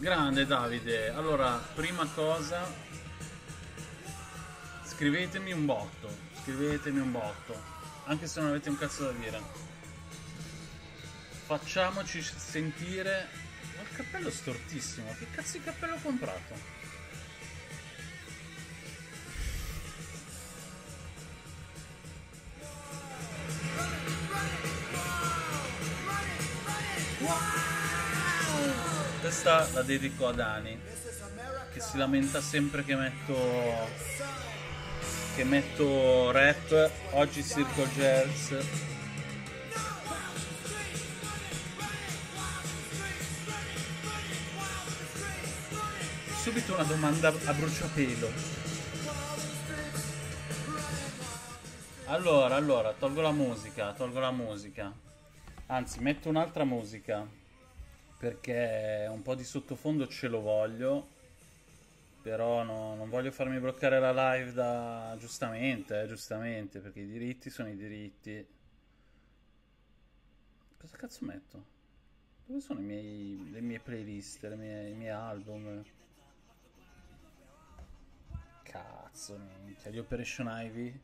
Grande Davide. Allora, prima cosa, scrivetemi un botto. Scrivetemi un botto. Anche se non avete un cazzo da dire. Facciamoci sentire. Ho il cappello stortissimo. Che cazzo di cappello ho comprato? Questa la dedico a Dani, che si lamenta sempre che metto che metto rap, oggi Circle Jazz. Subito una domanda a bruciapelo. Allora, allora, tolgo la musica, tolgo la musica. Anzi, metto un'altra musica perché un po' di sottofondo ce lo voglio. Però no, non voglio farmi bloccare la live da... Giustamente, eh, giustamente, perché i diritti sono i diritti. Cosa cazzo metto? Dove sono miei, le mie playlist, le mie, i miei album? Cazzo, minchia, di Operation Ivy?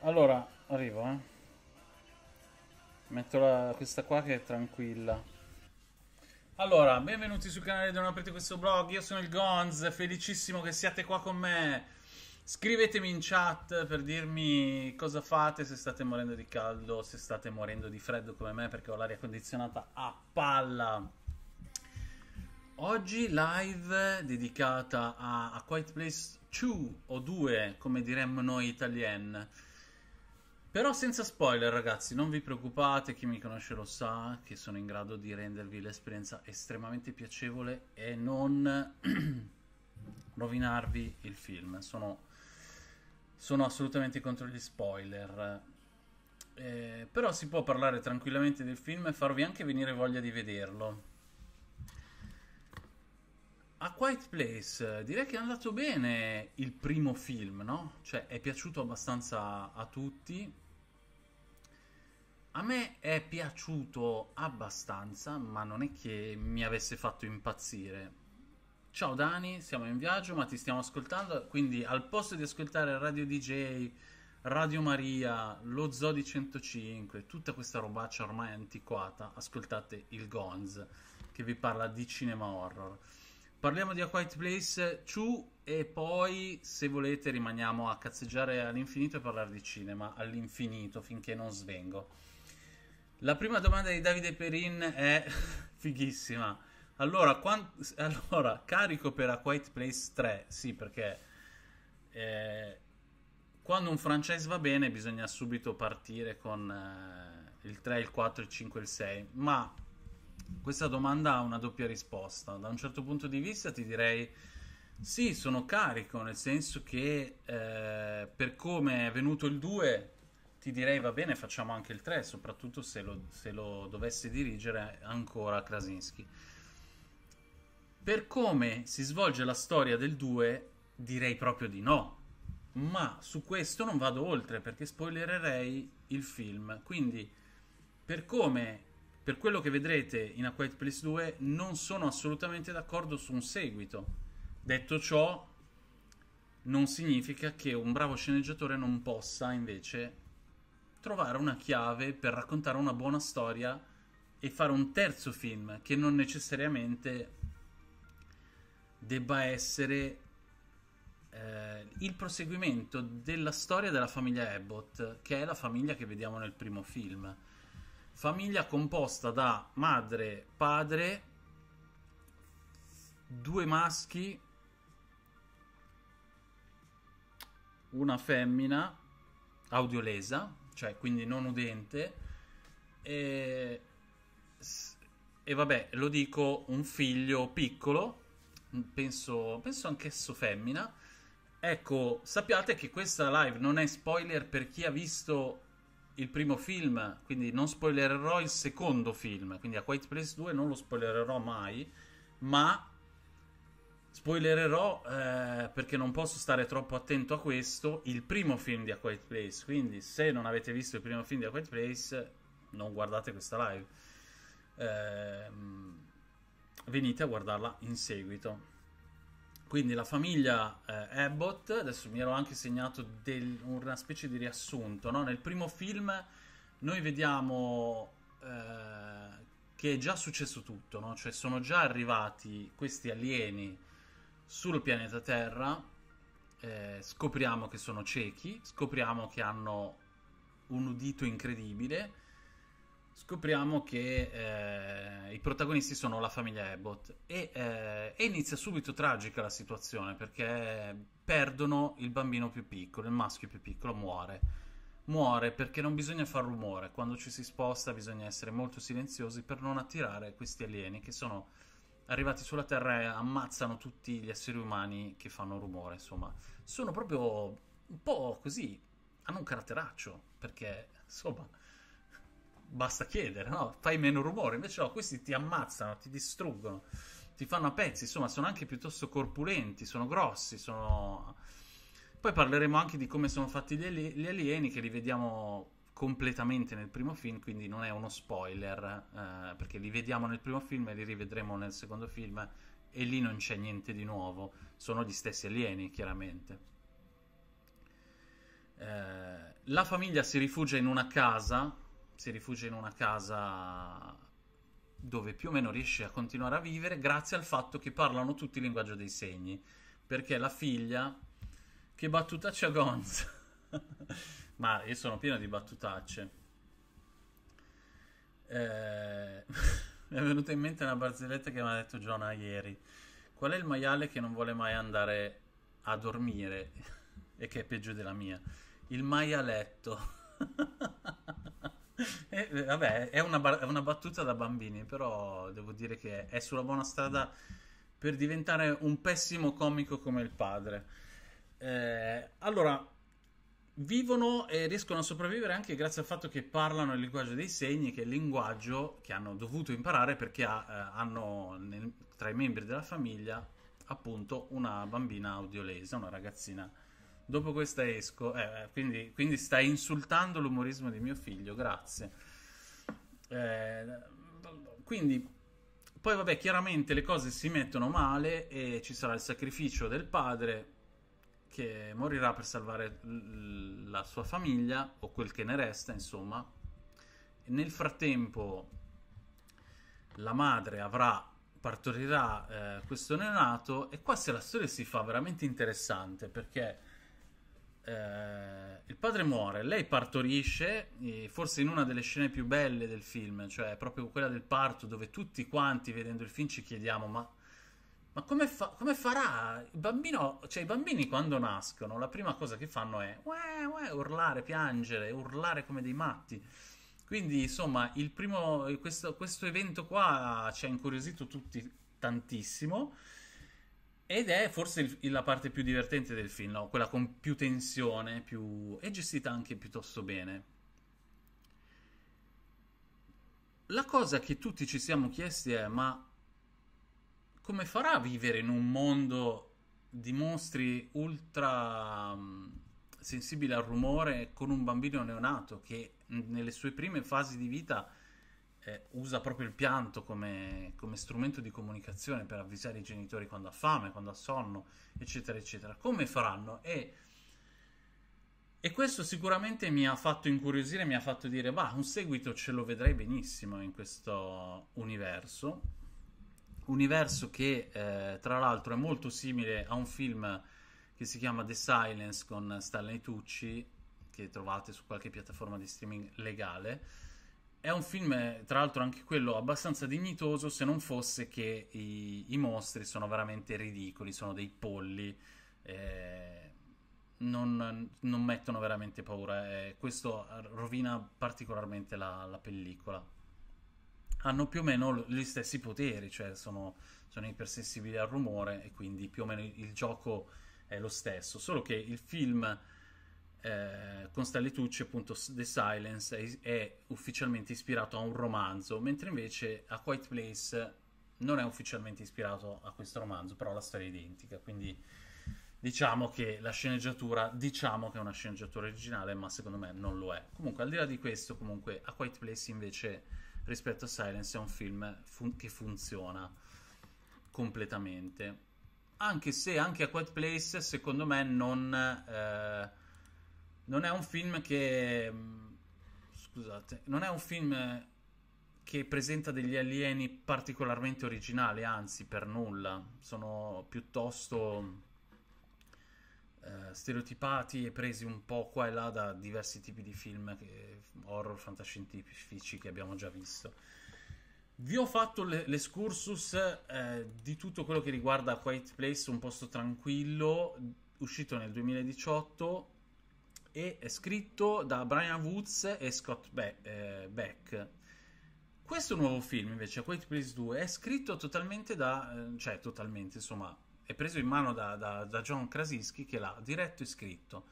Allora, arrivo, eh. Metto la, questa qua che è tranquilla. Allora, benvenuti sul canale di Non aprite questo blog. Io sono il Gonz, felicissimo che siate qua con me. Scrivetemi in chat per dirmi cosa fate, se state morendo di caldo, se state morendo di freddo come me perché ho l'aria condizionata a palla. Oggi live dedicata a A Quiet Place 2 o 2, come diremmo noi italiani. Però senza spoiler, ragazzi, non vi preoccupate, chi mi conosce lo sa che sono in grado di rendervi l'esperienza estremamente piacevole e non rovinarvi il film. Sono, sono assolutamente contro gli spoiler. Eh, però si può parlare tranquillamente del film e farvi anche venire voglia di vederlo. A Quiet Place direi che è andato bene il primo film, no? Cioè è piaciuto abbastanza a tutti a me è piaciuto abbastanza, ma non è che mi avesse fatto impazzire. Ciao Dani, siamo in viaggio, ma ti stiamo ascoltando, quindi al posto di ascoltare Radio DJ, Radio Maria, lo Zodi 105, tutta questa robaccia ormai antiquata, ascoltate il Gonz che vi parla di cinema horror. Parliamo di A Quiet Place 2 e poi, se volete, rimaniamo a cazzeggiare all'infinito e parlare di cinema all'infinito finché non svengo. La prima domanda di Davide Perin è fighissima. Allora, quant- allora, carico per A Quiet Place 3, sì, perché eh, quando un franchise va bene bisogna subito partire con eh, il 3, il 4, il 5 e il 6, ma questa domanda ha una doppia risposta. Da un certo punto di vista ti direi sì, sono carico, nel senso che eh, per come è venuto il 2 ti direi va bene, facciamo anche il 3, soprattutto se lo, se lo dovesse dirigere ancora Krasinski. Per come si svolge la storia del 2, direi proprio di no. Ma su questo non vado oltre perché spoilererei il film. Quindi, per come, per quello che vedrete in A Quiet Place 2, non sono assolutamente d'accordo su un seguito. Detto ciò, non significa che un bravo sceneggiatore non possa invece trovare una chiave per raccontare una buona storia e fare un terzo film che non necessariamente debba essere eh, il proseguimento della storia della famiglia Abbott, che è la famiglia che vediamo nel primo film. Famiglia composta da madre, padre, due maschi, una femmina audiolesa cioè quindi non udente. E, e vabbè, lo dico, un figlio piccolo, penso, penso anch'esso femmina. Ecco, sappiate che questa live non è spoiler per chi ha visto il primo film, quindi non spoilererò il secondo film, quindi a Quiet Place 2 non lo spoilererò mai, ma Spoilererò eh, perché non posso stare troppo attento a questo. Il primo film di A Quiet Place. Quindi, se non avete visto il primo film di A Quiet Place, non guardate questa live. Ehm, venite a guardarla in seguito. Quindi la famiglia eh, Abbott, adesso mi ero anche segnato del, una specie di riassunto, no? nel primo film noi vediamo eh, che è già successo tutto, no? cioè sono già arrivati questi alieni sul pianeta Terra, eh, scopriamo che sono ciechi, scopriamo che hanno un udito incredibile, scopriamo che eh, i protagonisti sono la famiglia Abbott e, eh, e, inizia subito tragica la situazione perché perdono il bambino più piccolo, il maschio più piccolo muore. Muore perché non bisogna far rumore, quando ci si sposta bisogna essere molto silenziosi per non attirare questi alieni che sono arrivati sulla Terra ammazzano tutti gli esseri umani che fanno rumore, insomma, sono proprio un po' così, hanno un caratteraccio, perché insomma basta chiedere, no? Fai meno rumore. Invece no, questi ti ammazzano, ti distruggono, ti fanno a pezzi. Insomma, sono anche piuttosto corpulenti, sono grossi, sono... Poi parleremo anche di come sono fatti gli alieni, che li vediamo completamente nel primo film, quindi non è uno spoiler, eh, perché li vediamo nel primo film e li rivedremo nel secondo film e lì non c'è niente di nuovo, sono gli stessi alieni, chiaramente. Eh, la famiglia si rifugia in una casa si rifugia in una casa dove più o meno riesce a continuare a vivere grazie al fatto che parlano tutti il linguaggio dei segni. Perché la figlia, che battutaccia Gonz, ma io sono pieno di battutacce. Eh, mi è venuta in mente una barzelletta che mi ha detto Giona ieri. Qual è il maiale che non vuole mai andare a dormire e che è peggio della mia? Il maialetto. Eh, eh, vabbè, è una, è una, battuta da bambini, però devo dire che è sulla buona strada per diventare un pessimo comico come il padre. Eh, allora, vivono e riescono a sopravvivere anche grazie al fatto che parlano il linguaggio dei segni, che è il linguaggio che hanno dovuto imparare perché ha, eh, hanno nel, tra i membri della famiglia appunto una bambina audiolesa, una ragazzina dopo questa esco, eh, quindi, quindi, stai insultando l'umorismo di mio figlio, grazie. Eh, quindi, poi vabbè, chiaramente le cose si mettono male e ci sarà il sacrificio del padre che morirà per salvare l- la sua famiglia o quel che ne resta, insomma. Nel frattempo la madre avrà partorirà eh, questo neonato e qua se la storia si fa veramente interessante perché eh, il padre muore, lei partorisce, forse in una delle scene più belle del film, cioè proprio quella del parto, dove tutti quanti vedendo il film ci chiediamo: ma, ma come, fa, come, farà il bambino? Cioè, i bambini quando nascono, la prima cosa che fanno è uè, uè, urlare, piangere, urlare come dei matti. Quindi, insomma, primo, questo, questo evento qua ci ha incuriosito tutti tantissimo. Ed è forse il, la parte più divertente del film, no? quella con più tensione, più... è gestita anche piuttosto bene. La cosa che tutti ci siamo chiesti è: ma come farà a vivere in un mondo di mostri ultra mm, sensibili al rumore con un bambino neonato che nelle sue prime fasi di vita eh, usa proprio il pianto come, come, strumento di comunicazione per avvisare i genitori quando ha fame, quando ha sonno, eccetera, eccetera. Come faranno? E, e questo sicuramente mi ha fatto incuriosire, mi ha fatto dire, bah, un seguito ce lo vedrei benissimo in questo universo. Universo che, eh, tra l'altro, è molto simile a un film che si chiama The Silence con Stanley Tucci, che trovate su qualche piattaforma di streaming legale è un film, tra l'altro, anche quello abbastanza dignitoso, se non fosse che i, i mostri sono veramente ridicoli, sono dei polli, eh, non, non, mettono veramente paura. Eh, questo rovina particolarmente la, la, pellicola. Hanno più o meno gli stessi poteri, cioè sono, sono ipersensibili al rumore e quindi più o meno il, gioco è lo stesso, solo che il film eh, con Tucci, appunto The Silence è, è, ufficialmente ispirato a un romanzo, mentre invece A Quiet Place non è ufficialmente ispirato a questo romanzo, però la storia è identica, quindi Diciamo che la sceneggiatura, diciamo che è una sceneggiatura originale, ma secondo me non lo è. Comunque, al di là di questo, comunque, A Quiet Place invece, rispetto a Silence, è un film fun- che funziona completamente. Anche se anche A Quiet Place, secondo me, non, eh, non è un film che... Scusate, non è un film che presenta degli alieni particolarmente originali, anzi, per nulla. Sono piuttosto eh, stereotipati e presi un po' qua e là da diversi tipi di film che, horror fantascientifici che abbiamo già visto. Vi ho fatto l'escursus eh, di tutto quello che riguarda Quiet Place, un posto tranquillo, uscito nel 2018 e è scritto da Brian Woods e Scott Be- eh, Beck. Questo nuovo film, invece, Quiet Place 2, è scritto totalmente da... Eh, cioè, totalmente, insomma, è preso in mano da, da, da John Krasinski che l'ha diretto e scritto.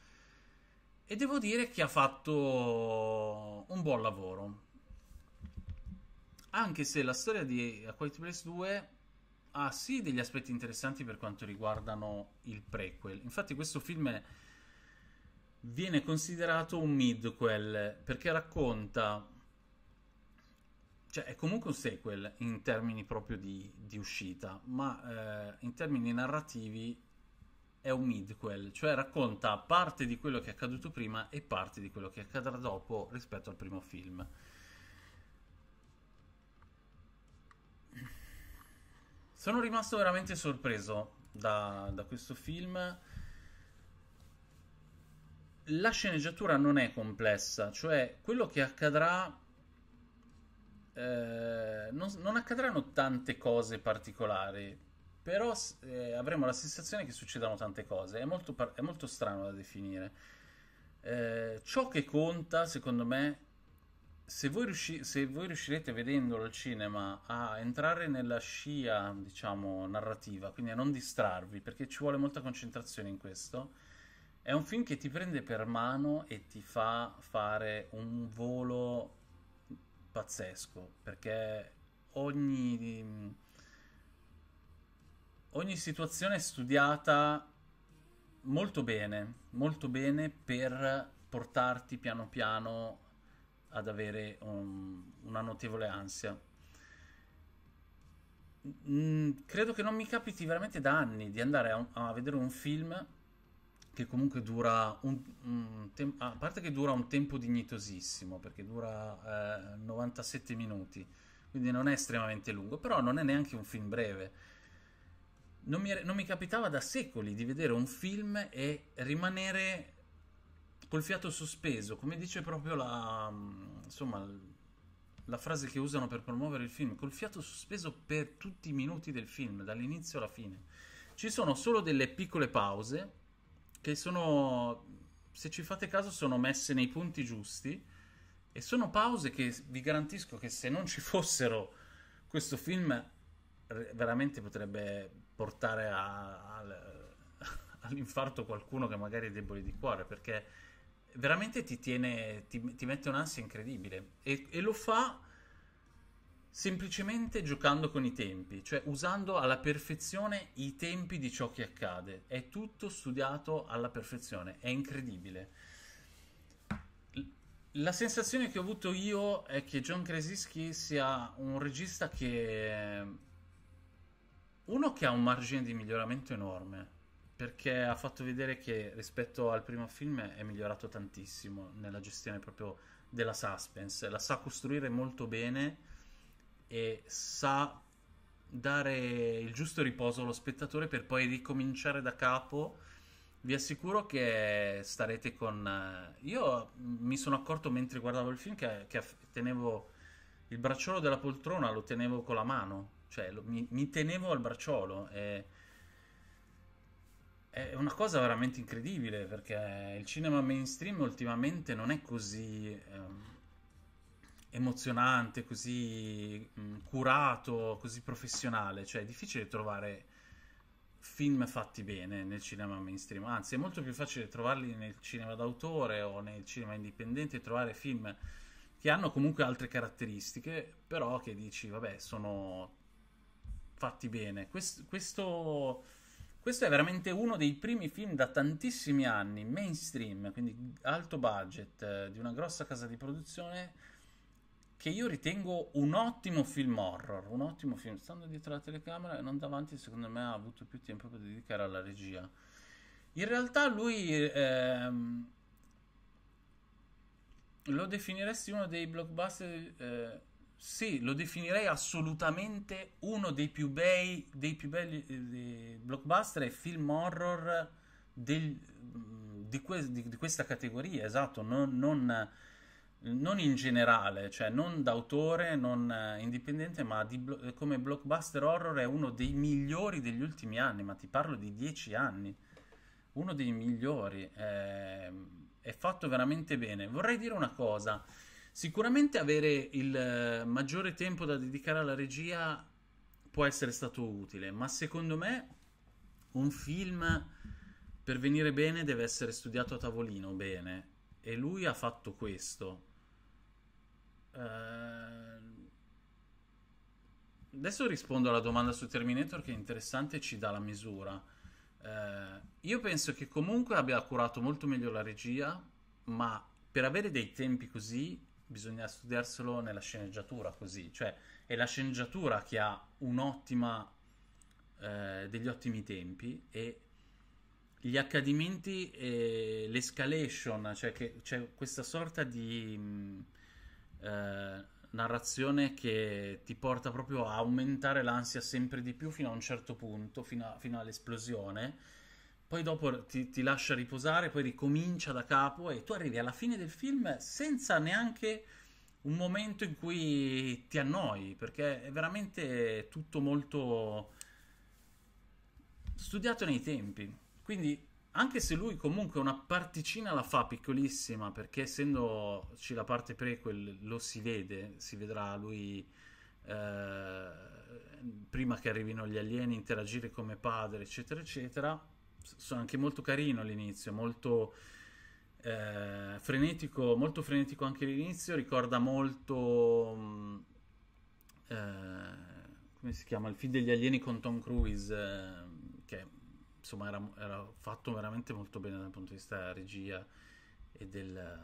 E devo dire che ha fatto un buon lavoro. Anche se la storia di A Quiet Place 2 ha sì degli aspetti interessanti per quanto riguardano il prequel. Infatti questo film viene considerato un midquel perché racconta cioè, è comunque un sequel in termini proprio di, di uscita, ma eh, in termini narrativi è un midquel, cioè racconta parte di quello che è accaduto prima e parte di quello che accadrà dopo rispetto al primo film. Sono rimasto veramente sorpreso da, da questo film. La sceneggiatura non è complessa, cioè quello che accadrà eh, non, non, accadranno tante cose particolari, però eh, avremo la sensazione che succedano tante cose. È molto, è molto strano da definire. Eh, ciò che conta, secondo me, se voi, riusci- se voi, riuscirete vedendolo al cinema a entrare nella scia, diciamo, narrativa, quindi a non distrarvi, perché ci vuole molta concentrazione in questo, è un film che ti prende per mano e ti fa fare un volo pazzesco perché ogni, ogni situazione è studiata molto bene, molto bene per portarti piano piano ad avere un, una notevole ansia. Mm, credo che non mi capiti veramente da anni di andare a, a vedere un film che comunque dura un, un tem- a parte che dura un tempo dignitosissimo perché dura eh, 97 minuti quindi non è estremamente lungo però non è neanche un film breve. Non mi, non mi capitava da secoli di vedere un film e rimanere col fiato sospeso come dice proprio la insomma la frase che usano per promuovere il film col fiato sospeso per tutti i minuti del film dall'inizio alla fine ci sono solo delle piccole pause che sono, se ci fate caso, sono messe nei punti giusti e sono pause che vi garantisco che se non ci fossero questo film veramente potrebbe portare a, a, all'infarto qualcuno che magari è debole di cuore perché veramente ti tiene ti, ti mette un'ansia incredibile. E, e lo fa semplicemente giocando con i tempi, cioè usando alla perfezione i tempi di ciò che accade. È tutto studiato alla perfezione, è incredibile. La sensazione che ho avuto io è che John Krasinski sia un regista che uno che ha un margine di miglioramento enorme, perché ha fatto vedere che rispetto al primo film è migliorato tantissimo nella gestione proprio della suspense, la sa costruire molto bene e sa dare il giusto riposo allo spettatore per poi ricominciare da capo. Vi assicuro che starete con... Eh, io mi sono accorto mentre guardavo il film che, che tenevo il bracciolo della poltrona, lo tenevo con la mano, cioè lo, mi, mi, tenevo al bracciolo. E, è una cosa veramente incredibile perché il cinema mainstream ultimamente non è così... Eh, emozionante, così mh, mm, curato, così professionale. Cioè, è difficile trovare film fatti bene nel cinema mainstream. Anzi, è molto più facile trovarli nel cinema d'autore o nel cinema indipendente, trovare film che hanno comunque altre caratteristiche, però che dici, vabbè, sono fatti bene. Questo, questo questo è veramente uno dei primi film da tantissimi anni, mainstream, quindi alto budget, eh, di una grossa casa di produzione, che io ritengo un ottimo film horror, un ottimo film. Stando dietro la telecamera e non davanti, secondo me ha avuto più tempo per dedicare alla regia. In realtà lui ehm, lo definiresti uno dei blockbuster... Eh, sì, lo definirei assolutamente uno dei più bei, dei più belli eh, blockbuster e film horror del, di, que, di, di, questa categoria, esatto, non, non, non, in generale, cioè non d'autore, non eh, indipendente, ma di, come blockbuster horror è uno dei migliori degli ultimi anni, ma ti parlo di dieci anni, uno dei migliori, è, è fatto veramente bene. Vorrei dire una cosa Sicuramente avere il eh, maggiore tempo da dedicare alla regia può essere stato utile, ma secondo me un film per venire bene deve essere studiato a tavolino bene e lui ha fatto questo. Uh, adesso rispondo alla domanda su Terminator che è interessante e ci dà la misura. Uh, io penso che comunque abbia curato molto meglio la regia, ma per avere dei tempi così bisogna studiarselo nella sceneggiatura così, cioè è la sceneggiatura che ha un'ottima eh, degli ottimi tempi e gli accadimenti e l'escalation, cioè che c'è questa sorta di mh, eh, narrazione che ti porta proprio a aumentare l'ansia sempre di più fino a un certo punto, fino, a, fino all'esplosione poi dopo ti, ti, lascia riposare, poi ricomincia da capo e tu arrivi alla fine del film senza neanche un momento in cui ti annoi, perché è veramente tutto molto studiato nei tempi. Quindi, anche se lui comunque una particina la fa piccolissima, perché essendoci la parte prequel lo si vede, si vedrà lui eh, prima che arrivino gli alieni interagire come padre, eccetera, eccetera sono anche molto carino all'inizio, molto eh, frenetico, molto frenetico anche all'inizio, ricorda molto mm, eh, come si chiama? Il film degli alieni con Tom Cruise, eh, insomma era, era, fatto veramente molto bene dal punto di vista della regia e del,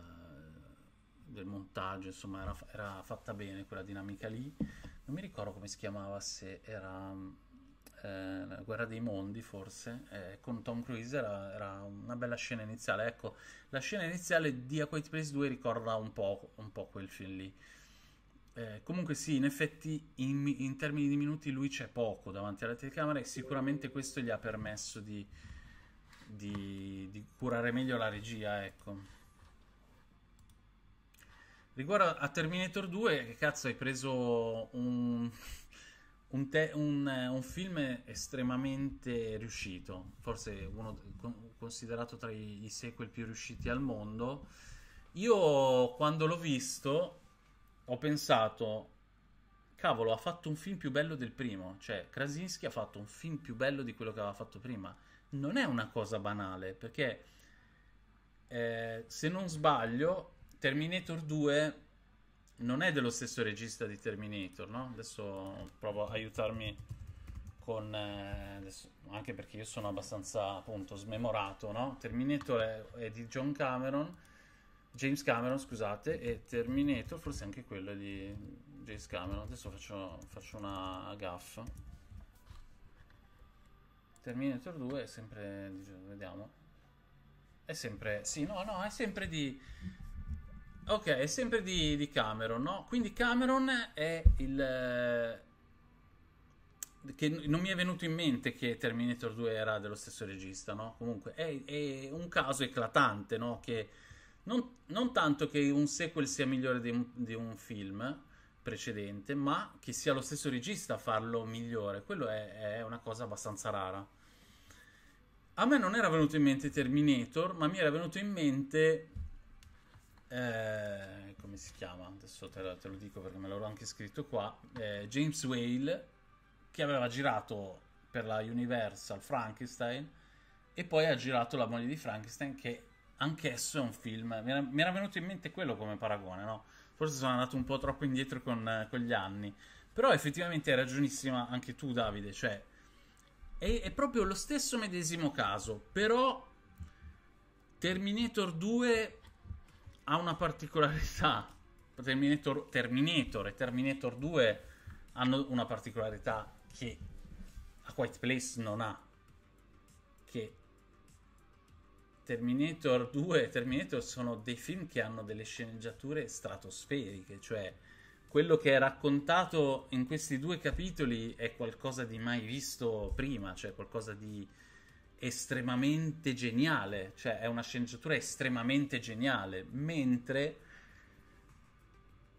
del montaggio, insomma era, era fatta bene quella dinamica lì. Non mi ricordo come si chiamava, se era eh, la Guerra dei Mondi forse, eh, con Tom Cruise era, era, una bella scena iniziale. Ecco, la scena iniziale di A Quiet Place 2 ricorda un po', un po quel film lì. Eh, comunque sì, in effetti in, in, termini di minuti lui c'è poco davanti alla telecamera e sicuramente questo gli ha permesso di, di, di curare meglio la regia, ecco. Riguardo a Terminator 2, che cazzo hai preso un un, te- un, un, film estremamente riuscito, forse uno considerato tra i, i sequel più riusciti al mondo. Io quando l'ho visto ho pensato, cavolo, ha fatto un film più bello del primo, cioè Krasinski ha fatto un film più bello di quello che aveva fatto prima. Non è una cosa banale, perché eh, se non sbaglio, Terminator 2 non è dello stesso regista di Terminator, no? Adesso provo a aiutarmi con... Eh, adesso, anche perché io sono abbastanza, appunto, smemorato, no? Terminator è, è, di John Cameron, James Cameron, scusate, e Terminator forse anche quello di James Cameron. Adesso faccio, faccio una gaffa. Terminator 2 è sempre... vediamo. È sempre... Sì, no, no, è sempre di Ok, è sempre di, di, Cameron, no? Quindi Cameron è il... Eh, che non mi è venuto in mente che Terminator 2 era dello stesso regista, no? Comunque è, è un caso eclatante, no? Che non, non, tanto che un sequel sia migliore di un, di un, film precedente, ma che sia lo stesso regista a farlo migliore. Quello è, è una cosa abbastanza rara. A me non era venuto in mente Terminator, ma mi era venuto in mente eh, come si chiama? Adesso te lo, te lo, dico perché me l'ho anche scritto qua. Eh, James Whale, che aveva girato per la Universal Frankenstein e poi ha girato La moglie di Frankenstein, che anch'esso è un film. Mi era, mi era venuto in mente quello come paragone, no? Forse sono andato un po' troppo indietro con, con gli anni. Però effettivamente hai ragionissima anche tu, Davide. Cioè, è, è proprio lo stesso medesimo caso, però Terminator 2 ha una particolarità. Terminator, Terminator e Terminator 2 hanno una particolarità che A Quiet Place non ha. Che Terminator 2 e Terminator sono dei film che hanno delle sceneggiature stratosferiche, cioè quello che è raccontato in questi due capitoli è qualcosa di mai visto prima, cioè qualcosa di estremamente geniale, cioè è una sceneggiatura estremamente geniale, mentre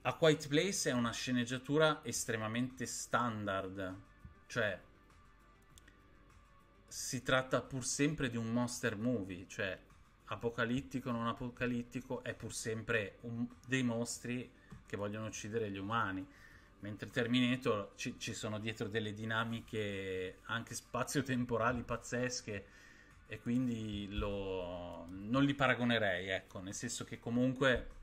A Quiet Place è una sceneggiatura estremamente standard, cioè si tratta pur sempre di un monster movie, cioè apocalittico o non apocalittico, è pur sempre un, dei mostri che vogliono uccidere gli umani. Mentre Terminator ci, ci sono dietro delle dinamiche anche spazio-temporali pazzesche e quindi lo, non li paragonerei, ecco, nel senso che comunque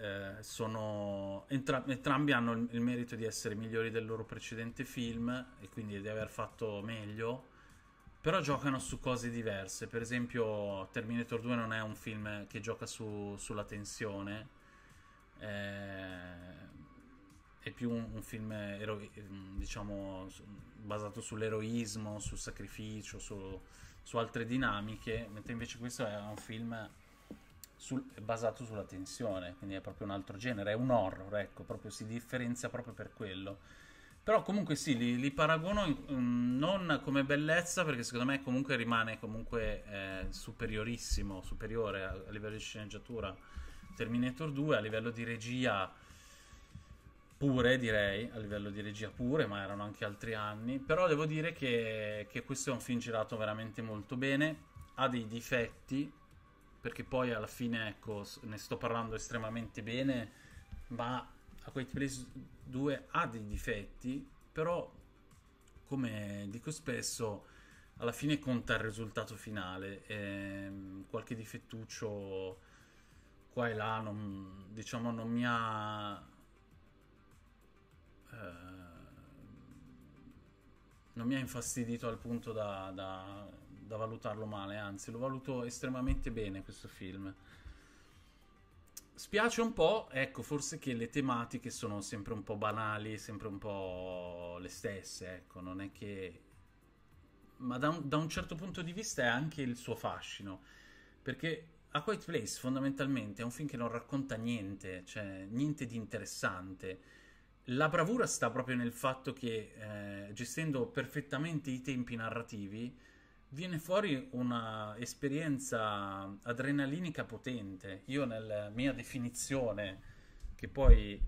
eh, sono entra- entrambi hanno il, il, merito di essere migliori del loro precedente film e quindi di aver fatto meglio però giocano su cose diverse. Per esempio Terminator 2 non è un film che gioca su, sulla tensione eh, è più un, un film ero- diciamo basato sull'eroismo sul sacrificio su, su altre dinamiche mentre invece questo è un film sul, basato sulla tensione, quindi è proprio un altro genere, è un horror, ecco, proprio si differenzia proprio per quello. Però comunque sì, li, li paragono in, um, non come bellezza, perché secondo me comunque rimane comunque eh, superiorissimo, superiore a, a, livello di sceneggiatura Terminator 2, a livello di regia pure direi, a livello di regia pure, ma erano anche altri anni. Però devo dire che, che questo è un film girato veramente molto bene, ha dei difetti, perché poi alla fine, ecco, ne sto parlando estremamente bene, ma A Quiet Place 2 ha dei difetti, però, come dico spesso, alla fine conta il risultato finale. E ehm, qualche difettuccio qua e là, non, diciamo, non mi ha... Eh, non mi ha infastidito al punto da, da da valutarlo male, anzi lo valuto estremamente bene questo film. Spiace un po', ecco, forse che le tematiche sono sempre un po' banali, sempre un po' le stesse, ecco, non è che... Ma da un, da un certo punto di vista è anche il suo fascino, perché A Quiet Place fondamentalmente è un film che non racconta niente, cioè niente di interessante. La bravura sta proprio nel fatto che, eh, gestendo perfettamente i tempi narrativi, viene fuori un'esperienza adrenalinica potente. Io nella mia definizione, che poi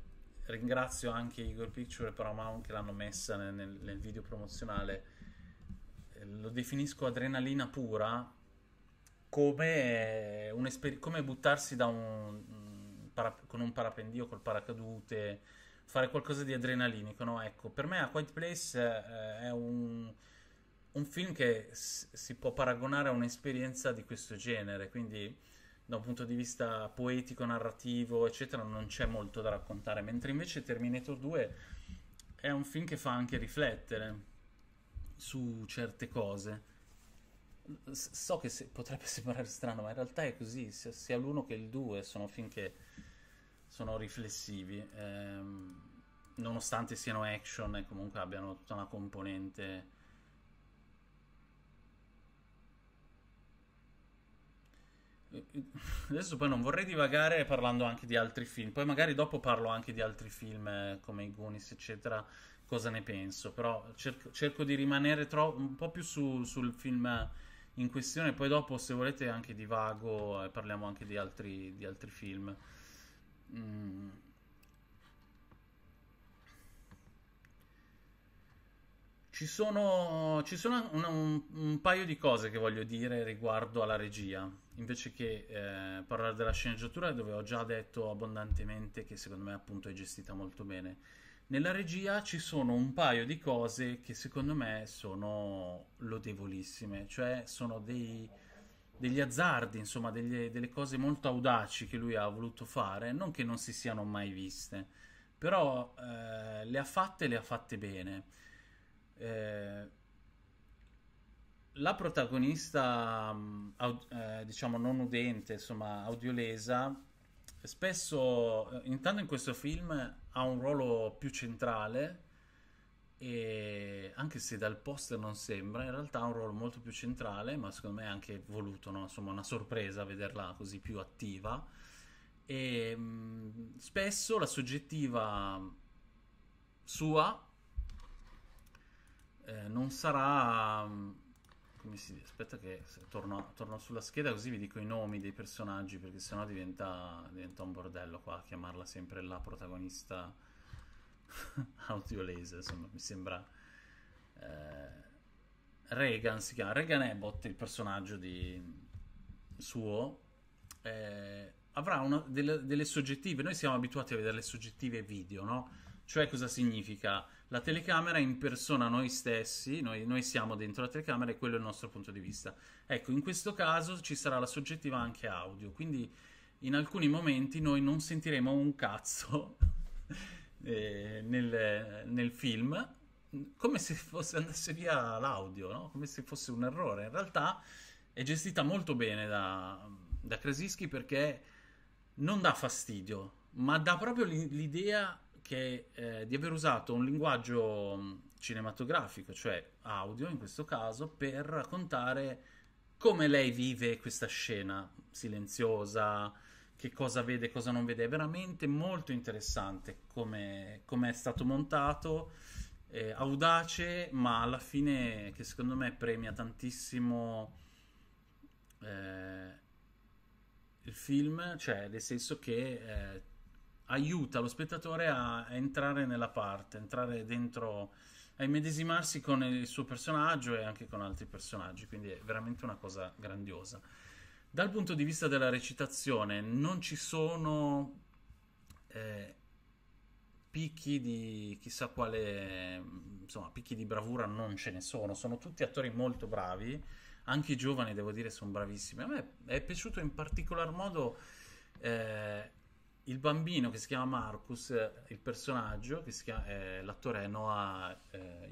ringrazio anche Igor Picture e Paramount che l'hanno messa nel, nel video promozionale, eh, lo definisco adrenalina pura come, come buttarsi da un, para, con un parapendio col paracadute, fare qualcosa di adrenalinico. No? Ecco, per me A Quiet Place eh, è un un film che si può paragonare a un'esperienza di questo genere, quindi da un punto di vista poetico, narrativo, eccetera, non c'è molto da raccontare, mentre invece Terminator 2 è un film che fa anche riflettere su certe cose. So che se- potrebbe sembrare strano, ma in realtà è così, sia l'uno che il 2 sono film che sono riflessivi, ehm, nonostante siano action e comunque abbiano tutta una componente Adesso poi non vorrei divagare parlando anche di altri film, poi magari dopo parlo anche di altri film eh, come i Goonies, eccetera, cosa ne penso, però cerco, cerco di rimanere tro- un po' più su, sul film in questione, poi dopo se volete anche divago e parliamo anche di altri, di altri film. Mm. Ci sono, ci sono un, un, un, paio di cose che voglio dire riguardo alla regia, invece che eh, parlare della sceneggiatura, dove ho già detto abbondantemente che secondo me appunto è gestita molto bene. Nella regia ci sono un paio di cose che secondo me sono lodevolissime, cioè sono dei, degli azzardi, insomma, degli, delle cose molto audaci che lui ha voluto fare, non che non si siano mai viste, però eh, le ha fatte e le ha fatte bene. Eh, la protagonista, au- eh, diciamo non udente, insomma, audiolesa, spesso, eh, intanto in questo film ha un ruolo più centrale e anche se dal poster non sembra, in realtà ha un ruolo molto più centrale, ma secondo me è anche voluto, no? Insomma, una sorpresa vederla così più attiva. E mh, spesso la soggettiva sua eh, non sarà. Come si dice? Aspetta, che torno, torno sulla scheda così vi dico i nomi dei personaggi, perché sennò diventa, diventa un bordello qua chiamarla sempre la protagonista audiolese. Insomma, mi sembra. eh, Reagan si chiama Reagan Abbott, il personaggio di suo. eh, avrà una- delle, delle soggettive. Noi siamo abituati a vedere le soggettive video, no? Cioè, cosa significa? La telecamera impersona noi stessi, noi, noi siamo dentro la telecamera e quello è il nostro punto di vista. Ecco, in questo caso ci sarà la soggettiva anche audio, quindi in alcuni momenti noi non sentiremo un cazzo eh, nel, nel film, come se fosse, andasse via l'audio, no? Come se fosse un errore. In realtà è gestita molto bene da, da Krasinski perché non dà fastidio, ma dà proprio l'i- l'idea che, eh, di aver usato un linguaggio mh, cinematografico, cioè audio in questo caso, per raccontare come lei vive questa scena silenziosa, che cosa vede cosa non vede. È veramente molto interessante come, come è stato montato, eh, audace, ma alla fine che secondo me premia tantissimo eh, il film, cioè nel senso che eh, aiuta lo spettatore a, entrare nella parte, entrare dentro, a immedesimarsi con il suo personaggio e anche con altri personaggi, quindi è veramente una cosa grandiosa. Dal punto di vista della recitazione, non ci sono eh, picchi di chissà quale, insomma, picchi di bravura non ce ne sono, sono tutti attori molto bravi, anche i giovani devo dire sono bravissimi. A me è piaciuto in particolar modo eh, il bambino che si chiama Marcus, eh, il personaggio, che si chiama, eh, l'attore è Noah eh,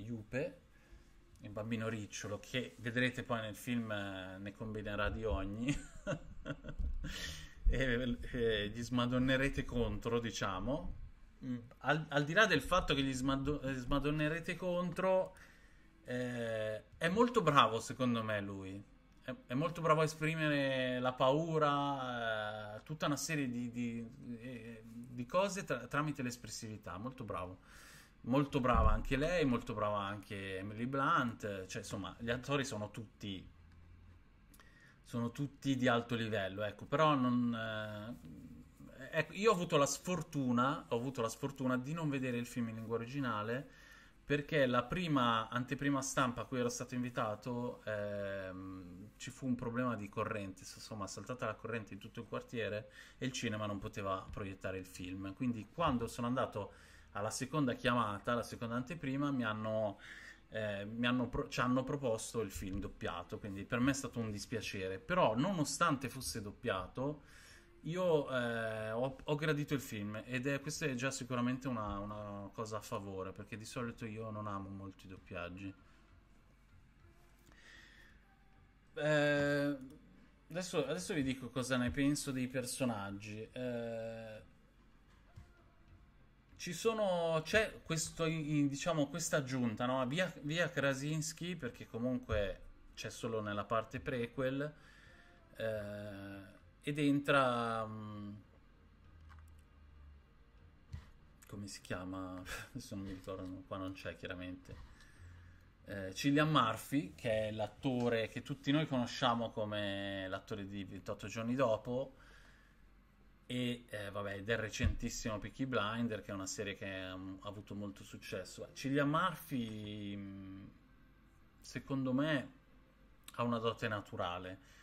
il bambino ricciolo, che vedrete poi nel film eh, ne combinerà di ogni. e, e gli smadonnerete contro, diciamo. Mm, Al, al di là del fatto che gli smado- eh, smadonnerete contro, eh, è molto bravo secondo me lui. È, molto bravo a esprimere la paura, eh, tutta una serie di, di- eh, di cose tra- tramite l'espressività. Molto bravo. Molto brava anche lei, molto brava anche Emily Blunt. Cioè, insomma, gli attori sono tutti sono tutti di alto livello, ecco, però non... eh, ecco, io ho avuto la sfortuna, ho avuto la sfortuna di non vedere il film in lingua originale perché la prima anteprima stampa a cui ero stato invitato ehm, ci fu un problema di corrente, insomma, è saltata la corrente in tutto il quartiere e il cinema non poteva proiettare il film. Quindi quando sono andato alla seconda chiamata, la seconda anteprima, mi hanno eh, mi hanno ci hanno proposto il film doppiato, quindi per me è stato un dispiacere. Però, nonostante fosse doppiato, io eh, ho, ho gradito il film ed è, questa è già sicuramente una, una cosa a favore, perché di solito io non amo molto i doppiaggi. Eh, adesso, adesso vi dico cosa ne penso dei personaggi. Eh, ci sono, c'è questo, diciamo, questa aggiunta, no? Via, via Krasinski, perché comunque c'è solo nella parte prequel, eh, ed entra, mm, come si chiama? Adesso non mi ricordo, qua non c'è chiaramente. Eh, Cillian Murphy, che è l'attore che tutti noi conosciamo come l'attore di 28 giorni dopo, e eh, vabbè, del recentissimo Peaky Blinder, che è una serie che mm, ha avuto molto successo. Cillian Murphy, mm, secondo me, ha una dote naturale.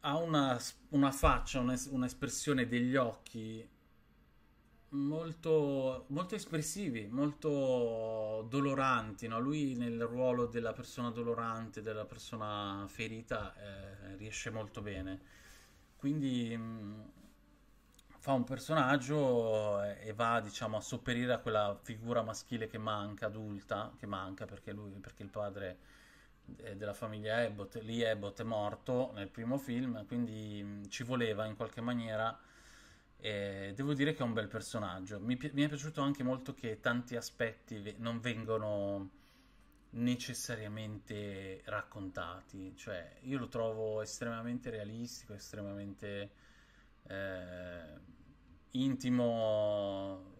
Ha una, una faccia, un'es- un'espressione degli occhi molto, molto espressivi, molto doloranti, no? Lui nel ruolo della persona dolorante, della persona ferita, eh, riesce molto bene. Quindi mh, fa un personaggio e va, diciamo, a sopperire a quella figura maschile che manca, adulta, che manca perché lui, perché il padre della famiglia Abbott. Lì Abbott è morto nel primo film, quindi mh, ci voleva in qualche maniera. E devo dire che è un bel personaggio. Mi, mi è piaciuto anche molto che tanti aspetti non vengono necessariamente raccontati. Cioè, io lo trovo estremamente realistico, estremamente eh, intimo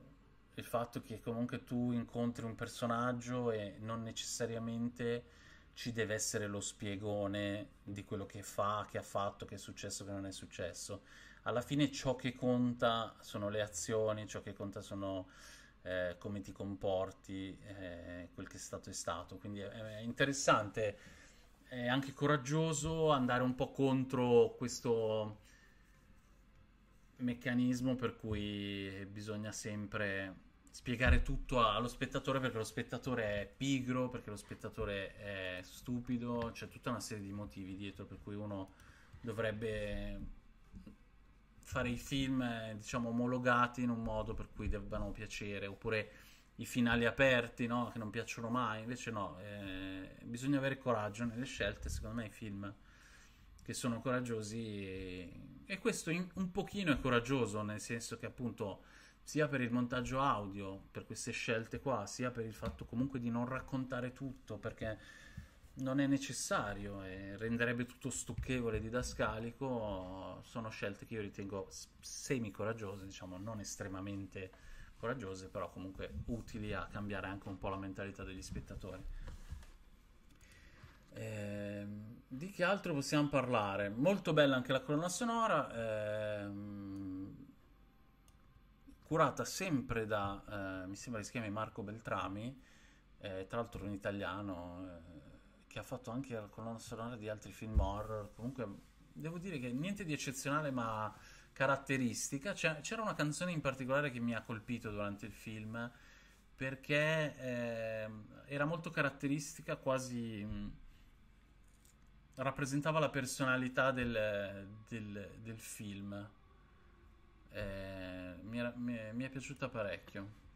il fatto che comunque tu incontri un personaggio e non necessariamente ci deve essere lo spiegone di quello che fa, che ha fatto, che è successo, che non è successo. Alla fine ciò che conta sono le azioni, ciò che conta sono eh, come ti comporti, eh, quel che è stato è stato. Quindi è, interessante, è anche coraggioso andare un po' contro questo meccanismo per cui bisogna sempre spiegare tutto allo spettatore perché lo spettatore è pigro, perché lo spettatore è stupido, c'è tutta una serie di motivi dietro per cui uno dovrebbe fare i film, diciamo, omologati in un modo per cui debbano piacere, oppure i finali aperti, no? Che non piacciono mai, invece no, eh, bisogna avere coraggio nelle scelte, secondo me i film che sono coraggiosi e, e questo in, un pochino è coraggioso, nel senso che appunto sia per il montaggio audio, per queste scelte qua, sia per il fatto comunque di non raccontare tutto, perché non è necessario e renderebbe tutto stucchevole e didascalico, sono scelte che io ritengo semi coraggiose, diciamo non estremamente coraggiose, però comunque utili a cambiare anche un po' la mentalità degli spettatori. Eh, di che altro possiamo parlare? Molto bella anche la colonna sonora. Ehm, curata sempre da, eh, mi sembra che si chiami Marco Beltrami, eh, tra l'altro un italiano, eh, che ha fatto anche la colonna sonora di altri film horror. Comunque, devo dire che niente di eccezionale, ma caratteristica. C'è, c'era una canzone in particolare che mi ha colpito durante il film, perché eh, era molto caratteristica, quasi... Mh, rappresentava la personalità del, del, del film eh, mi, era, mi, mi è piaciuta parecchio.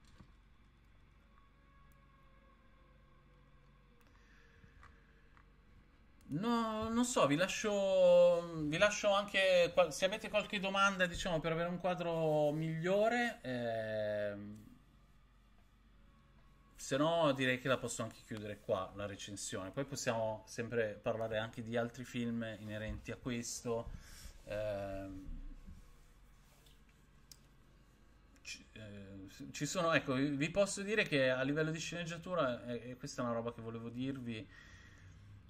No, non so, vi lascio, vi lascio anche se avete qualche domanda, diciamo, per avere un quadro migliore. Eh, se no, direi che la posso anche chiudere qua la recensione. Poi possiamo sempre parlare anche di altri film inerenti a questo. Eh, Eh, ci sono, ecco, vi posso dire che a livello di sceneggiatura, e questa è una roba che volevo dirvi,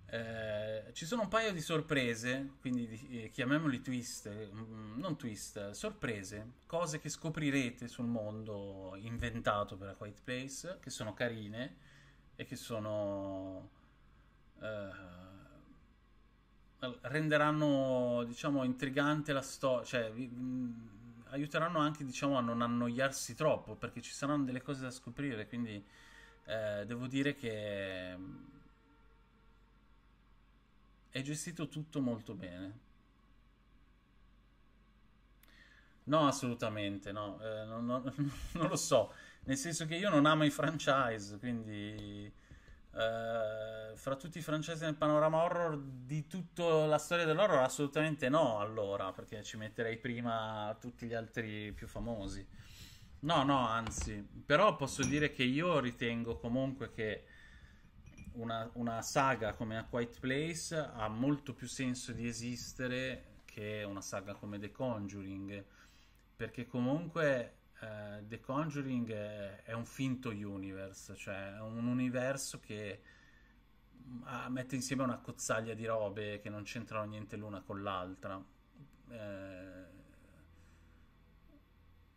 eh, ci sono un paio di sorprese, quindi di, eh, chiamiamoli twist, mm, non twist, sorprese, cose che scoprirete sul mondo inventato per A Quiet Place, che sono carine e che sono... Eh, renderanno, diciamo, intrigante la storia, cioè... Vi, mm, aiuteranno anche diciamo, a non annoiarsi troppo perché ci saranno delle cose da scoprire quindi eh, devo dire che è gestito tutto molto bene. No assolutamente no, eh, non, non, non lo so. Nel senso che io non amo i franchise quindi Uh, fra tutti i francesi nel panorama horror di tutta la storia dell'horror assolutamente no allora perché ci metterei prima tutti gli altri più famosi. No no anzi però posso dire che io ritengo comunque che una, una saga come A Quiet Place ha molto più senso di esistere che una saga come The Conjuring perché comunque uh, The Conjuring è, è, un finto universe, cioè un universo che uh, mette insieme una cozzaglia di robe che non c'entrano niente l'una con l'altra. Uh,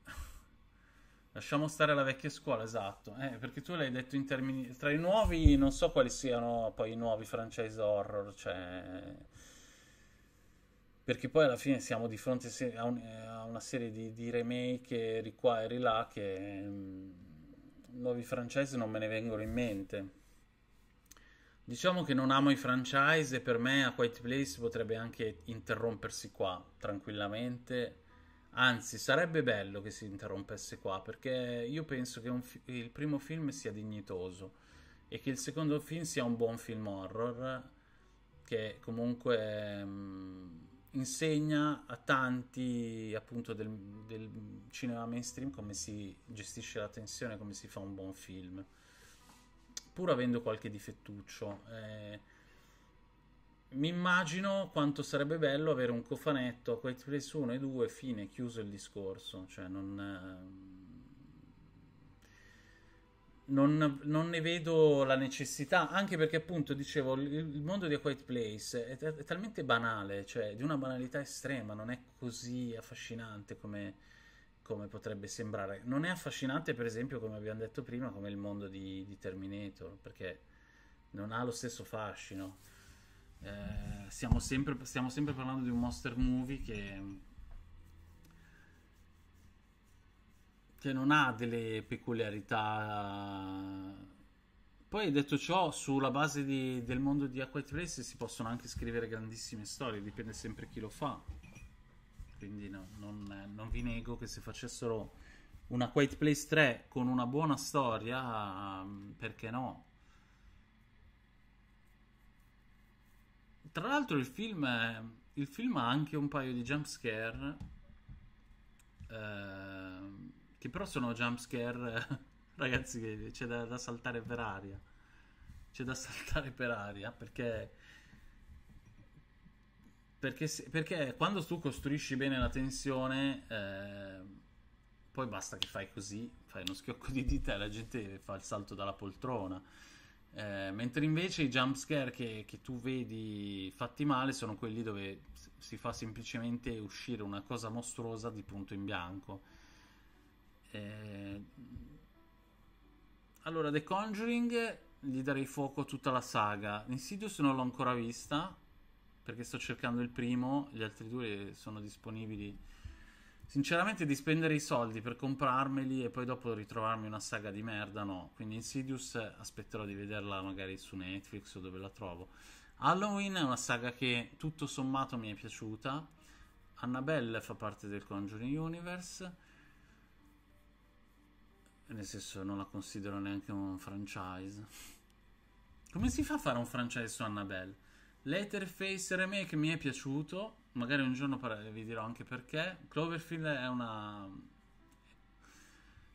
Lasciamo stare la vecchia scuola, esatto. Eh, perché tu l'hai detto in termini. Tra i nuovi, non so quali siano poi i nuovi franchise horror. Cioè perché poi alla fine siamo di fronte a, un, a una serie di, di, remake di qua e di là che mh, mm, nuovi franchise non me ne vengono in mente. Diciamo che non amo i franchise e per me a Quiet Place potrebbe anche interrompersi qua tranquillamente. Anzi, sarebbe bello che si interrompesse qua perché io penso che fi- il primo film sia dignitoso e che il secondo film sia un buon film horror che comunque mh, insegna a tanti appunto del, del, cinema mainstream come si gestisce la tensione, come si fa un buon film, pur avendo qualche difettuccio. Eh, mi immagino quanto sarebbe bello avere un cofanetto a Place 1 e 2, fine, chiuso il discorso, cioè non... Eh, non, non, ne vedo la necessità, anche perché appunto dicevo, il, il mondo di A Quiet Place è, è, talmente banale, cioè di una banalità estrema, non è così affascinante come, come, potrebbe sembrare. Non è affascinante, per esempio, come abbiamo detto prima, come il mondo di, di Terminator, perché non ha lo stesso fascino. Eh, stiamo, sempre, stiamo sempre parlando di un monster movie che che non ha delle peculiarità. Poi detto ciò, sulla base di, del mondo di A Place si possono anche scrivere grandissime storie, dipende sempre chi lo fa. Quindi no, non, non, vi nego che se facessero una Quiet Place 3 con una buona storia, perché no? Tra l'altro il film, il film ha anche un paio di jumpscare. Eh, che però sono jumpscare, ragazzi, c'è da, da, saltare per aria. C'è da saltare per aria perché, perché, perché quando tu costruisci bene la tensione, eh, poi basta che fai così, fai uno schiocco di dita e la gente fa il salto dalla poltrona. Eh, mentre invece i jumpscare che, che tu vedi fatti male sono quelli dove si fa semplicemente uscire una cosa mostruosa di punto in bianco eh, allora, The Conjuring gli darei fuoco a tutta la saga. Insidious non l'ho ancora vista perché sto cercando il primo, gli altri due sono disponibili. Sinceramente, di spendere i soldi per comprarmeli e poi dopo ritrovarmi una saga di merda, no. Quindi Insidious aspetterò di vederla magari su Netflix o dove la trovo. Halloween è una saga che tutto sommato mi è piaciuta. Annabelle fa parte del Conjuring Universe nel senso non la considero neanche un franchise. Come si fa a fare un franchise su Annabelle? Letterface Remake mi è piaciuto, magari un giorno vi dirò anche perché. Cloverfield è una...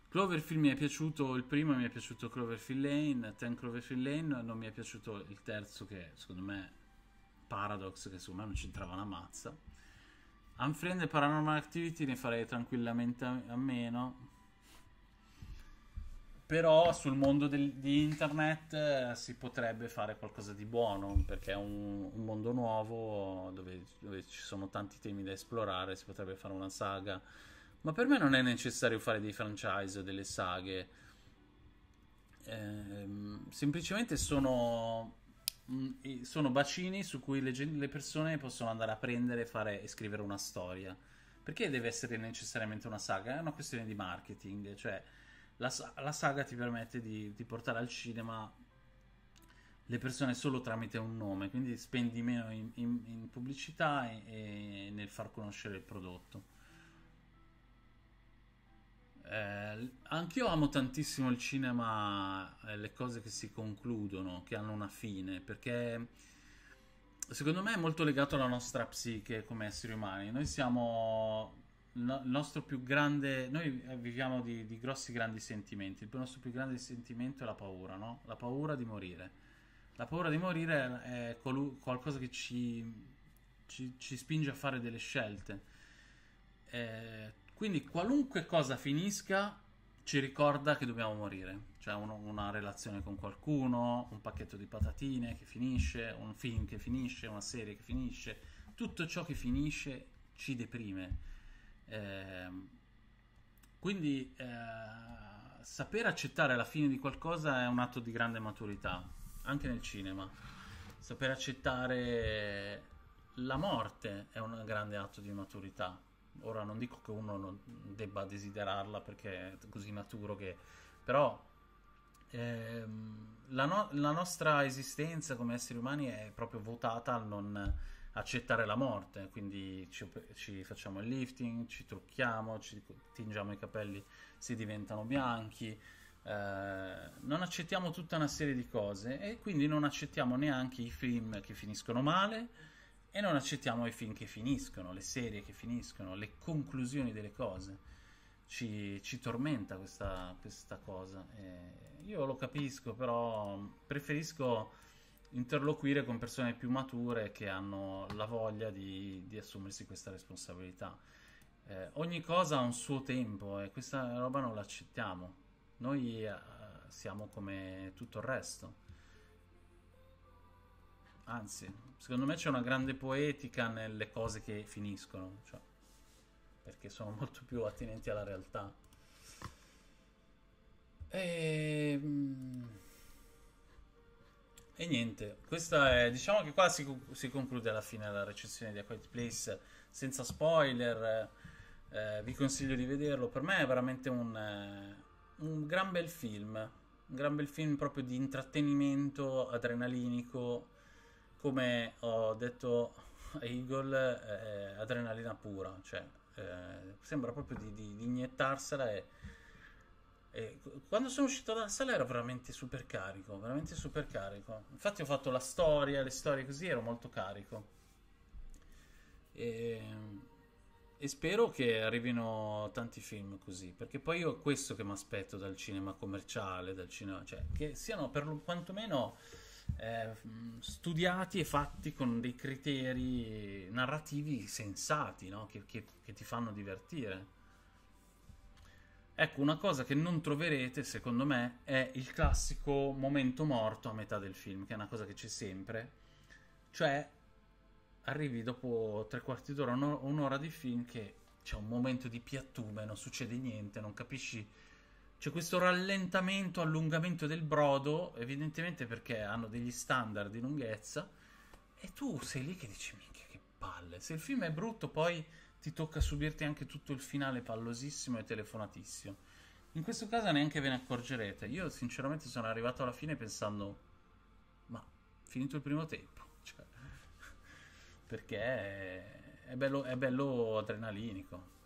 Cloverfield mi è piaciuto il primo, mi è piaciuto Cloverfield Lane, Ten Cloverfield Lane, non mi è piaciuto il terzo che secondo me Paradox, che secondo me non c'entrava una mazza. Unfriend e Paranormal Activity ne farei tranquillamente a meno però sul mondo del, di internet eh, si potrebbe fare qualcosa di buono perché è un, un mondo nuovo dove, dove, ci sono tanti temi da esplorare, si potrebbe fare una saga, ma per me non è necessario fare dei franchise o delle saghe, eh, semplicemente sono, mm, sono, bacini su cui le, le, persone possono andare a prendere fare, e scrivere una storia. Perché deve essere necessariamente una saga? È una questione di marketing, cioè la, la saga ti permette di, di, portare al cinema le persone solo tramite un nome, quindi spendi meno in, in, in pubblicità e, e, nel far conoscere il prodotto. Eh, anch'io amo tantissimo il cinema, eh, le cose che si concludono, che hanno una fine, perché secondo me è molto legato alla nostra psiche come esseri umani. Noi siamo il nostro più grande. Noi eh, viviamo di, di, grossi grandi sentimenti. Il nostro più grande sentimento è la paura, no? La paura di morire. La paura di morire è colu- qualcosa che ci, ci, ci, spinge a fare delle scelte. Eh, quindi qualunque cosa finisca ci ricorda che dobbiamo morire. Cioè uno, una relazione con qualcuno, un pacchetto di patatine che finisce, un film che finisce, una serie che finisce. Tutto ciò che finisce ci deprime eh, quindi eh, saper accettare la fine di qualcosa è un atto di grande maturità, anche nel cinema. Saper accettare la morte è un grande atto di maturità. Ora non dico che uno non debba desiderarla perché è così maturo che... però ehm, la, no- la nostra esistenza come esseri umani è proprio votata al non accettare la morte, quindi ci, ci, facciamo il lifting, ci trucchiamo, ci tingiamo i capelli, si diventano bianchi, eh, non accettiamo tutta una serie di cose e quindi non accettiamo neanche i film che finiscono male e non accettiamo i film che finiscono, le serie che finiscono, le conclusioni delle cose. Ci, ci tormenta questa, questa cosa. E io lo capisco, però preferisco interloquire con persone più mature che hanno la voglia di, di assumersi questa responsabilità. Eh, ogni cosa ha un suo tempo e questa roba non l'accettiamo. Noi eh, siamo come tutto il resto. Anzi, secondo me c'è una grande poetica nelle cose che finiscono, cioè, perché sono molto più attinenti alla realtà. Ehm, e niente, questa è, diciamo che qua si, si conclude alla fine la recensione di A Quiet Place senza spoiler. Eh, vi consiglio di vederlo. Per me è veramente un, eh, un gran bel film. Un gran bel film proprio di intrattenimento adrenalinico come ho detto a Eagle, eh, adrenalina pura, cioè eh, sembra proprio di, di, di iniettarsela e, e, quando sono uscito dalla sala ero veramente super carico, veramente super carico. Infatti ho fatto la storia, le storie così, ero molto carico. E, e spero che arrivino tanti film così, perché poi io questo che mi aspetto dal cinema commerciale, dal cinema, cioè che siano per quantomeno eh, studiati e fatti con dei criteri narrativi sensati, no? che, che, che ti fanno divertire. Ecco, una cosa che non troverete, secondo me, è il classico momento morto a metà del film, che è una cosa che c'è sempre. Cioè, arrivi dopo tre quarti d'ora, un'ora di film, che c'è un momento di piattume, non succede niente, non capisci c'è questo rallentamento, allungamento del brodo, evidentemente perché hanno degli standard di lunghezza, e tu sei lì che dici, minchia che palle. Se il film è brutto poi ti tocca subirti anche tutto il finale pallosissimo e telefonatissimo. In questo caso neanche ve ne accorgerete. Io sinceramente sono arrivato alla fine pensando, ma finito il primo tempo. Cioè, perché è bello, è bello adrenalinico.